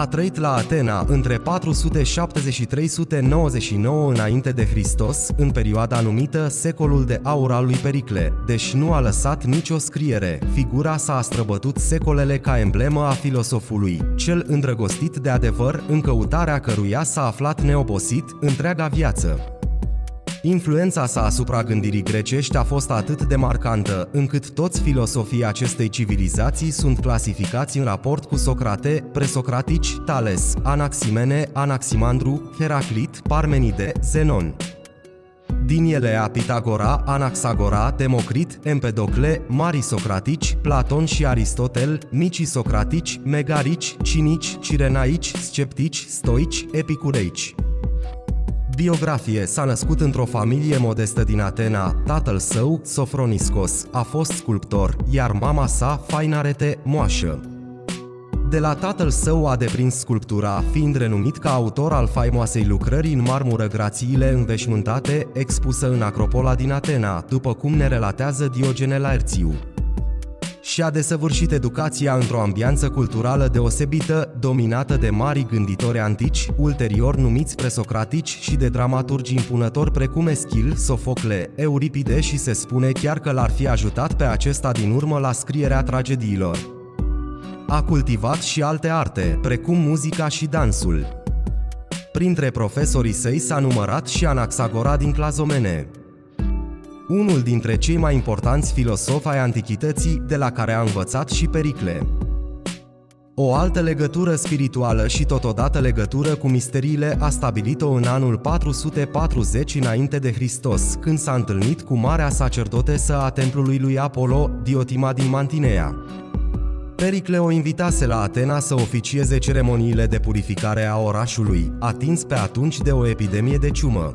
A trăit la Atena între 470 și 399 înainte de Hristos, în perioada numită Secolul de Aur al lui Pericle, deși nu a lăsat nicio scriere. Figura sa a străbătut secolele ca emblemă a filosofului, cel îndrăgostit de adevăr, în căutarea căruia s-a aflat neobosit întreaga viață. Influența sa asupra gândirii grecești a fost atât de marcantă, încât toți filosofii acestei civilizații sunt clasificați în raport cu Socrate, presocratici, Tales, Anaximene, Anaximandru, Heraclit, Parmenide, Zenon. Din ele a Pitagora, Anaxagora, Democrit, Empedocle, Mari Socratici, Platon și Aristotel, Micii Socratici, Megarici, Cinici, Cirenaici, Sceptici, Stoici, Epicureici. Biografie S-a născut într-o familie modestă din Atena. Tatăl său, Sofroniscos, a fost sculptor, iar mama sa, Fainarete, moașă. De la tatăl său a deprins sculptura, fiind renumit ca autor al faimoasei lucrări în marmură grațiile înveșmântate, expusă în Acropola din Atena, după cum ne relatează Diogene Laerțiu și-a desăvârșit educația într-o ambianță culturală deosebită, dominată de mari gânditori antici, ulterior numiți presocratici și de dramaturgi impunători precum Eschil, Sofocle, Euripide și se spune chiar că l-ar fi ajutat pe acesta din urmă la scrierea tragediilor. A cultivat și alte arte, precum muzica și dansul. Printre profesorii săi s-a numărat și Anaxagora din Clazomene unul dintre cei mai importanți filosofi ai antichității de la care a învățat și Pericle. O altă legătură spirituală și totodată legătură cu misteriile a stabilit-o în anul 440 înainte de Hristos, când s-a întâlnit cu marea sacerdotesă a templului lui Apollo, Diotima din Mantinea. Pericle o invitase la Atena să oficieze ceremoniile de purificare a orașului, atins pe atunci de o epidemie de ciumă.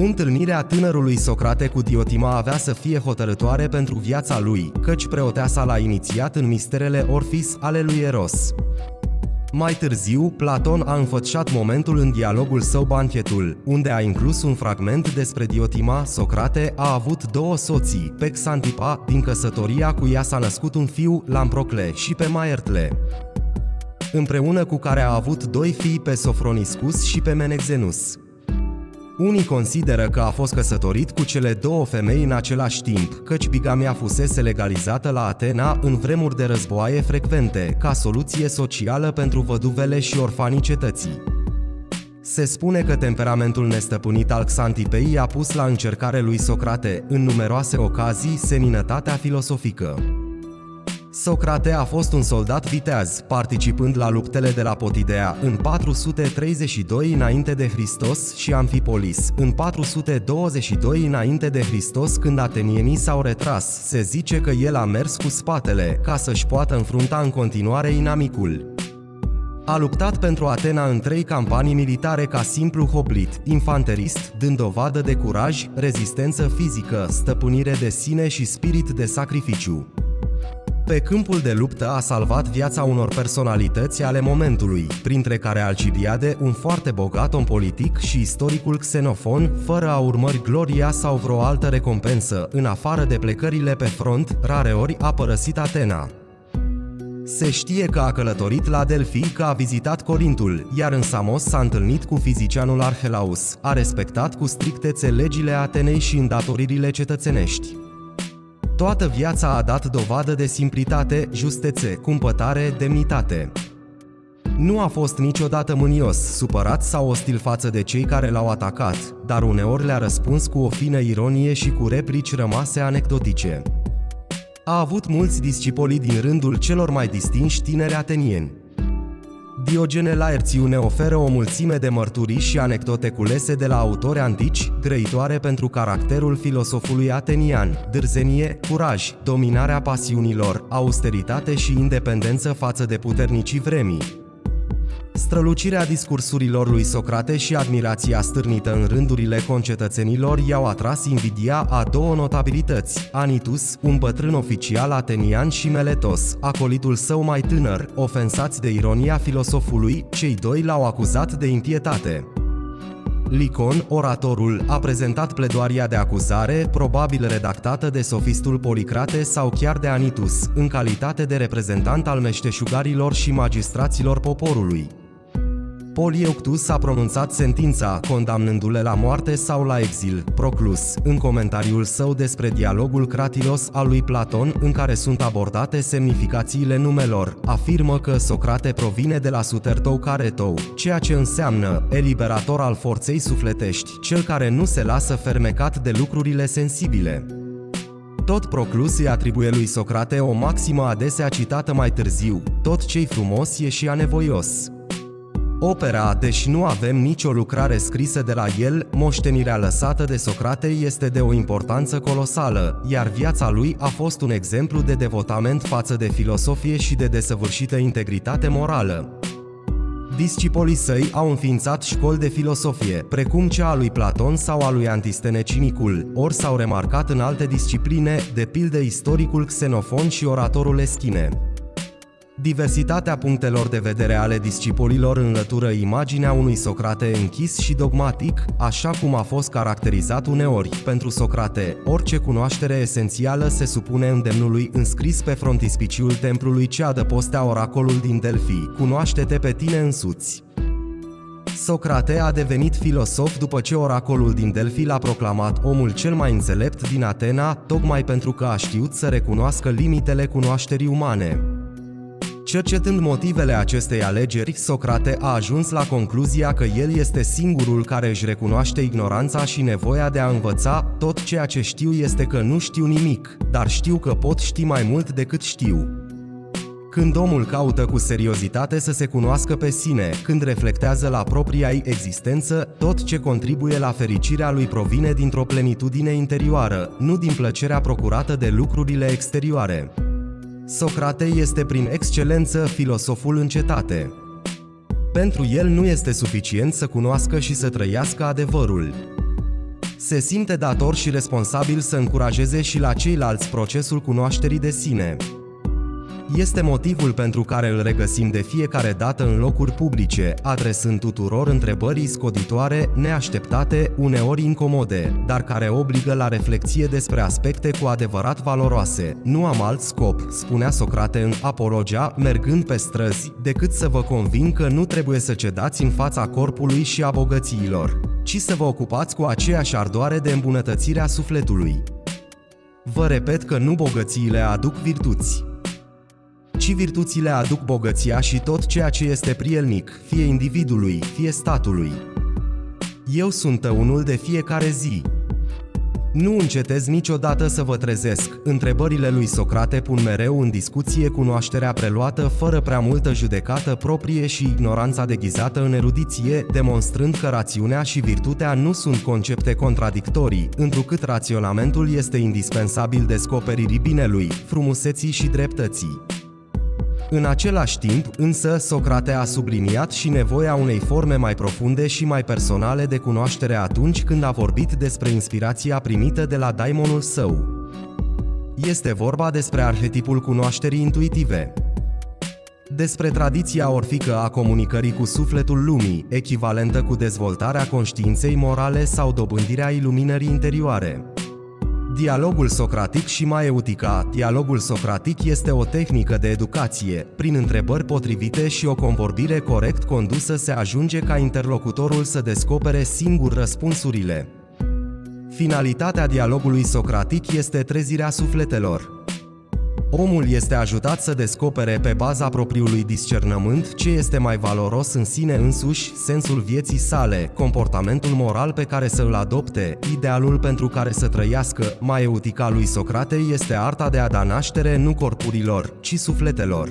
Întâlnirea tânărului Socrate cu Diotima avea să fie hotărătoare pentru viața lui, căci preoteasa l-a inițiat în misterele Orfis ale lui Eros. Mai târziu, Platon a înfățișat momentul în dialogul său Banchetul, unde a inclus un fragment despre Diotima, Socrate a avut două soții, pe Xantipa, din căsătoria cu ea s-a născut un fiu, Lamprocle, și pe Maertle împreună cu care a avut doi fii pe Sofroniscus și pe Menexenus. Unii consideră că a fost căsătorit cu cele două femei în același timp, căci bigamia fusese legalizată la Atena în vremuri de războaie frecvente, ca soluție socială pentru văduvele și orfanii cetății. Se spune că temperamentul nestăpânit al Xantipei a pus la încercare lui Socrate, în numeroase ocazii, seninătatea filosofică. Socrate a fost un soldat viteaz, participând la luptele de la Potidea în 432 înainte de Hristos și Amfipolis în 422 înainte de Hristos când atenienii s-au retras. Se zice că el a mers cu spatele ca să-și poată înfrunta în continuare inamicul. A luptat pentru Atena în trei campanii militare ca simplu hoblit, infanterist, dând dovadă de curaj, rezistență fizică, stăpânire de sine și spirit de sacrificiu. Pe câmpul de luptă a salvat viața unor personalități ale momentului, printre care Alcibiade, un foarte bogat om politic și istoricul Xenofon, fără a urmări gloria sau vreo altă recompensă, în afară de plecările pe front, rareori a părăsit Atena. Se știe că a călătorit la Delphi, că a vizitat Corintul, iar în Samos s-a întâlnit cu fizicianul Arhelaus, a respectat cu strictețe legile Atenei și îndatoririle cetățenești. Toată viața a dat dovadă de simplitate, justețe, cumpătare, demnitate. Nu a fost niciodată mânios, supărat sau ostil față de cei care l-au atacat, dar uneori le-a răspuns cu o fină ironie și cu replici rămase anecdotice. A avut mulți discipoli din rândul celor mai distinși tineri atenieni. Diogene Laerțiu ne oferă o mulțime de mărturii și anecdote culese de la autori antici, grăitoare pentru caracterul filosofului atenian, dârzenie, curaj, dominarea pasiunilor, austeritate și independență față de puternicii vremii. Strălucirea discursurilor lui Socrate și admirația stârnită în rândurile concetățenilor i-au atras invidia a două notabilități, Anitus, un bătrân oficial atenian și Meletos, acolitul său mai tânăr, ofensați de ironia filosofului, cei doi l-au acuzat de impietate. Licon, oratorul, a prezentat pledoaria de acuzare, probabil redactată de sofistul Policrate sau chiar de Anitus, în calitate de reprezentant al meșteșugarilor și magistraților poporului. Polieuctus a pronunțat sentința, condamnându-le la moarte sau la exil, Proclus, în comentariul său despre dialogul Cratilos al lui Platon, în care sunt abordate semnificațiile numelor, afirmă că Socrate provine de la sutertou caretou, ceea ce înseamnă eliberator al forței sufletești, cel care nu se lasă fermecat de lucrurile sensibile. Tot Proclus îi atribuie lui Socrate o maximă adesea citată mai târziu, tot ce-i frumos e și anevoios. Opera, deși nu avem nicio lucrare scrisă de la el, moștenirea lăsată de Socrate este de o importanță colosală, iar viața lui a fost un exemplu de devotament față de filosofie și de desăvârșită integritate morală. Discipolii săi au înființat școli de filosofie, precum cea a lui Platon sau a lui Antistene Cinicul, ori s-au remarcat în alte discipline, de pildă istoricul Xenofon și oratorul Eschine. Diversitatea punctelor de vedere ale discipolilor înlătură imaginea unui Socrate închis și dogmatic, așa cum a fost caracterizat uneori. Pentru Socrate, orice cunoaștere esențială se supune îndemnului înscris pe frontispiciul templului ce adăpostea oracolul din Delphi, cunoaște-te pe tine însuți. Socrate a devenit filosof după ce oracolul din Delphi l-a proclamat omul cel mai înțelept din Atena, tocmai pentru că a știut să recunoască limitele cunoașterii umane. Cercetând motivele acestei alegeri, Socrate a ajuns la concluzia că el este singurul care își recunoaște ignoranța și nevoia de a învăța, tot ceea ce știu este că nu știu nimic, dar știu că pot ști mai mult decât știu. Când omul caută cu seriozitate să se cunoască pe sine, când reflectează la propria ei existență, tot ce contribuie la fericirea lui provine dintr-o plenitudine interioară, nu din plăcerea procurată de lucrurile exterioare. Socrate este prin excelență filosoful în cetate. Pentru el nu este suficient să cunoască și să trăiască adevărul. Se simte dator și responsabil să încurajeze și la ceilalți procesul cunoașterii de sine. Este motivul pentru care îl regăsim de fiecare dată în locuri publice, adresând tuturor întrebări scoditoare, neașteptate, uneori incomode, dar care obligă la reflexie despre aspecte cu adevărat valoroase. Nu am alt scop, spunea Socrate în Apologia, mergând pe străzi, decât să vă convin că nu trebuie să cedați în fața corpului și a bogățiilor, ci să vă ocupați cu aceeași ardoare de îmbunătățirea sufletului. Vă repet că nu bogățiile aduc virtuți, ci virtuțile aduc bogăția și tot ceea ce este prielnic, fie individului, fie statului. Eu sunt unul de fiecare zi. Nu încetez niciodată să vă trezesc. Întrebările lui Socrate pun mereu în discuție cunoașterea preluată fără prea multă judecată proprie și ignoranța deghizată în erudiție, demonstrând că rațiunea și virtutea nu sunt concepte contradictorii, întrucât raționamentul este indispensabil descoperirii binelui, frumuseții și dreptății. În același timp, însă, Socrate a subliniat și nevoia unei forme mai profunde și mai personale de cunoaștere atunci când a vorbit despre inspirația primită de la daimonul său. Este vorba despre arhetipul cunoașterii intuitive, despre tradiția orfică a comunicării cu sufletul lumii, echivalentă cu dezvoltarea conștiinței morale sau dobândirea iluminării interioare. Dialogul socratic și maeutica. Dialogul socratic este o tehnică de educație. Prin întrebări potrivite și o convorbire corect condusă se ajunge ca interlocutorul să descopere singur răspunsurile. Finalitatea dialogului socratic este trezirea sufletelor. Omul este ajutat să descopere pe baza propriului discernământ ce este mai valoros în sine însuși, sensul vieții sale, comportamentul moral pe care să îl adopte, idealul pentru care să trăiască. Maeutica lui Socrate este arta de a da naștere nu corpurilor, ci sufletelor.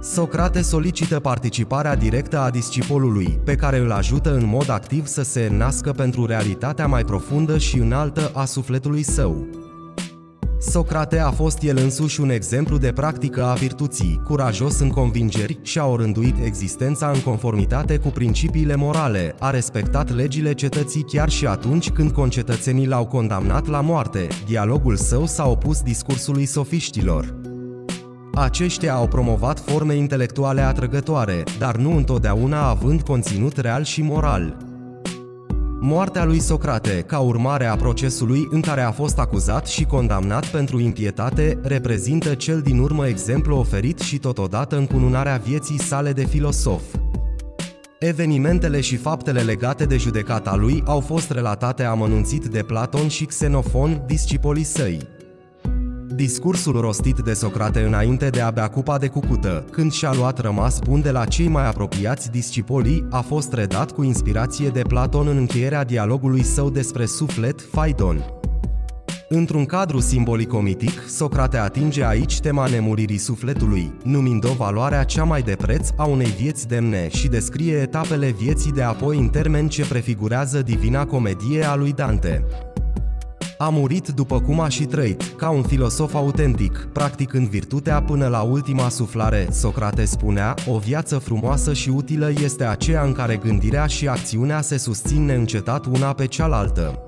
Socrate solicită participarea directă a discipolului, pe care îl ajută în mod activ să se nască pentru realitatea mai profundă și înaltă a sufletului său. Socrate a fost el însuși un exemplu de practică a virtuții, curajos în convingeri și a orânduit existența în conformitate cu principiile morale, a respectat legile cetății chiar și atunci când concetățenii l-au condamnat la moarte. Dialogul său s-a opus discursului sofiștilor. Aceștia au promovat forme intelectuale atrăgătoare, dar nu întotdeauna având conținut real și moral. Moartea lui Socrate, ca urmare a procesului în care a fost acuzat și condamnat pentru impietate, reprezintă cel din urmă exemplu oferit și totodată încununarea vieții sale de filosof. Evenimentele și faptele legate de judecata lui au fost relatate amănunțit de Platon și Xenofon, discipolii săi. Discursul rostit de Socrate înainte de a bea cupa de cucută, când și-a luat rămas bun de la cei mai apropiați discipolii, a fost redat cu inspirație de Platon în încheierea dialogului său despre suflet, Phaidon. Într-un cadru simbolico-mitic, Socrate atinge aici tema nemuririi sufletului, numind-o valoarea cea mai de preț a unei vieți demne și descrie etapele vieții de apoi în termeni ce prefigurează divina comedie a lui Dante. A murit după cum a și trăit, ca un filosof autentic, practic în virtutea până la ultima suflare, Socrate spunea, o viață frumoasă și utilă este aceea în care gândirea și acțiunea se susțin neîncetat una pe cealaltă.